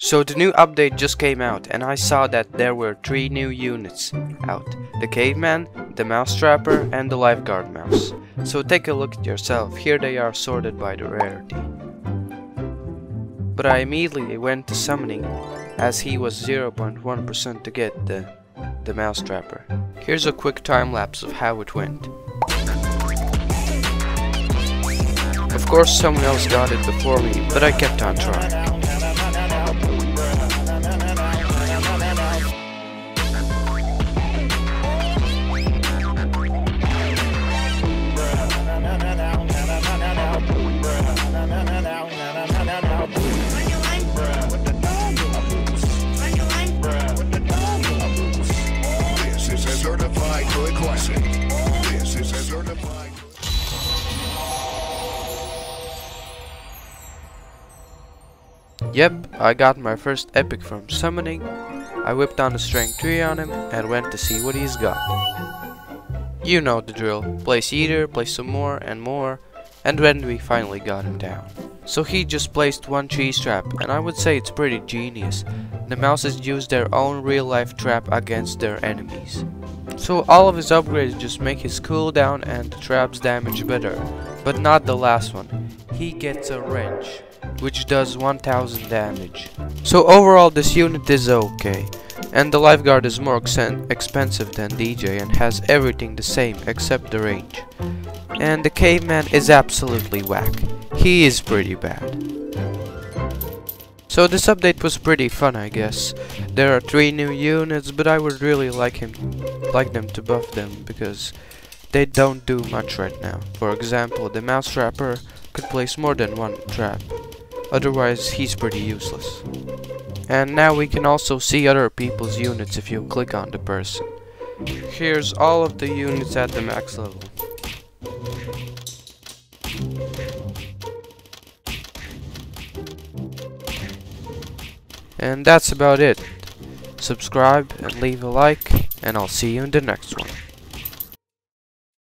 So the new update just came out and I saw that there were three new units out. The caveman, the mousetrapper and the lifeguard mouse. So take a look at yourself, here they are sorted by the rarity. But I immediately went to summoning as he was 0.1% to get the, the mousetrapper. Here's a quick time lapse of how it went. Of course someone else got it before me, but I kept on trying. This is a certified. Yep, I got my first epic from summoning. I whipped on the strength 3 on him and went to see what he's got. You know the drill. Place either, place some more and more, and when we finally got him down. So he just placed one cheese trap, and I would say it's pretty genius. The mouses use their own real life trap against their enemies. So all of his upgrades just make his cooldown and trap's damage better, but not the last one. He gets a wrench, which does 1000 damage. So overall this unit is okay. And the lifeguard is more expensive than DJ and has everything the same except the range. And the caveman is absolutely whack. He is pretty bad. So this update was pretty fun I guess. There are three new units but I would really like him like them to buff them because they don't do much right now. For example, the mouse trapper could place more than one trap. Otherwise, he's pretty useless. And now we can also see other people's units if you click on the person. Here's all of the units at the max level. And that's about it. Subscribe and leave a like, and I'll see you in the next one.